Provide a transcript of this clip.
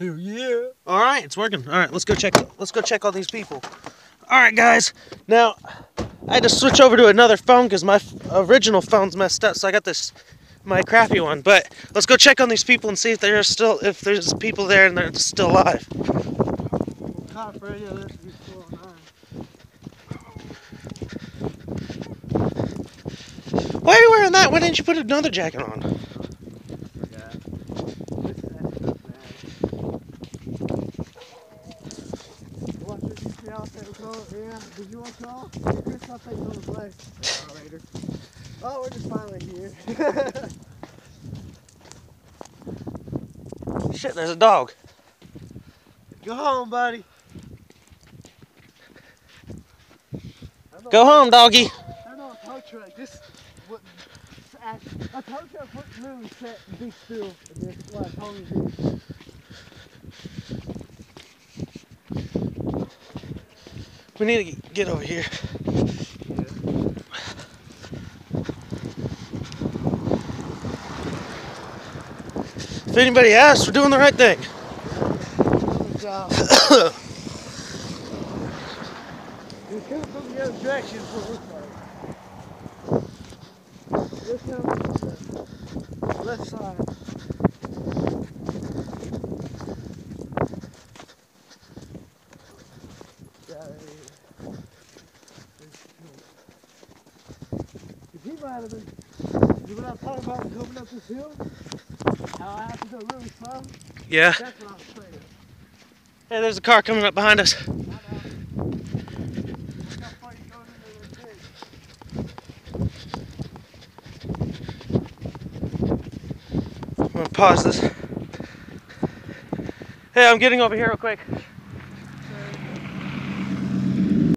Hell yeah. All right, it's working. All right, let's go check. Let's go check all these people. All right, guys. Now, I had to switch over to another phone because my original phone's messed up. So I got this, my crappy one. But let's go check on these people and see if there's still, if there's people there and they're still alive. Cop radio, this is 409. Why are you wearing that? Why didn't you put another jacket on? This, you see how they go? Yeah, did you want y'all? Hey, Chris, I'll take you on the play. Later. Oh, we're just finally here. Shit, there's a dog. Go home, buddy. Go home, doggy. I know a tow truck. This wouldn't. A tow truck wouldn't literally sit and be still. And this is what I told you. We need to get over here. If anybody asks, we're doing the right thing. Good job. We could have gone the other direction for this way. This time, the left side. Yeah, If he might have been, you know what I'm talking about coming up this hill? How I have to go really slow? Yeah. That's what I was saying. Hey, there's a car coming up behind us. I know. Look how far you're going into the ditch. I'm gonna pause this. Hey, I'm getting over here real quick.